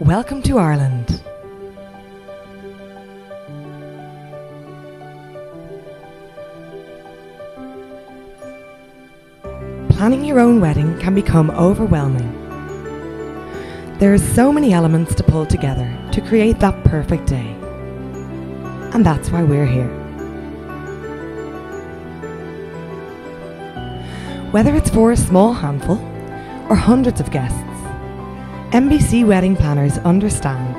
Welcome to Ireland. Planning your own wedding can become overwhelming. There are so many elements to pull together to create that perfect day. And that's why we're here. Whether it's for a small handful or hundreds of guests, MBC wedding planners understand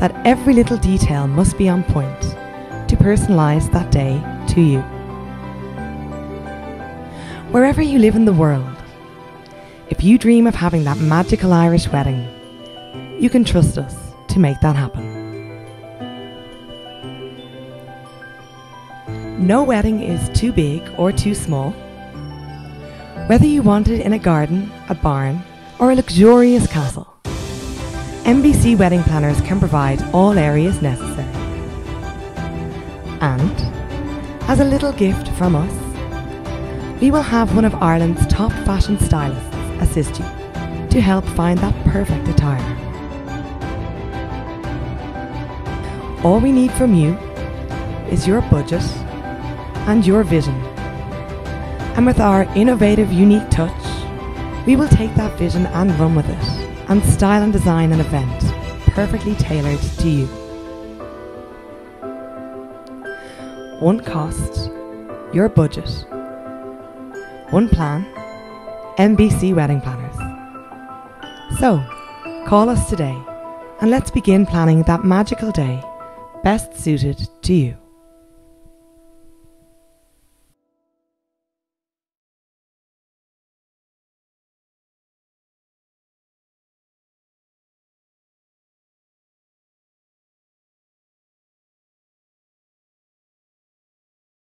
that every little detail must be on point to personalise that day to you. Wherever you live in the world, if you dream of having that magical Irish wedding, you can trust us to make that happen. No wedding is too big or too small. Whether you want it in a garden, a barn, or a luxurious castle, MBC wedding planners can provide all areas necessary. And, as a little gift from us, we will have one of Ireland's top fashion stylists assist you to help find that perfect attire. All we need from you is your budget and your vision. And with our innovative, unique touch, we will take that vision and run with it and style and design an event perfectly tailored to you. One cost, your budget. One plan, MBC Wedding Planners. So, call us today and let's begin planning that magical day best suited to you.